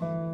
了。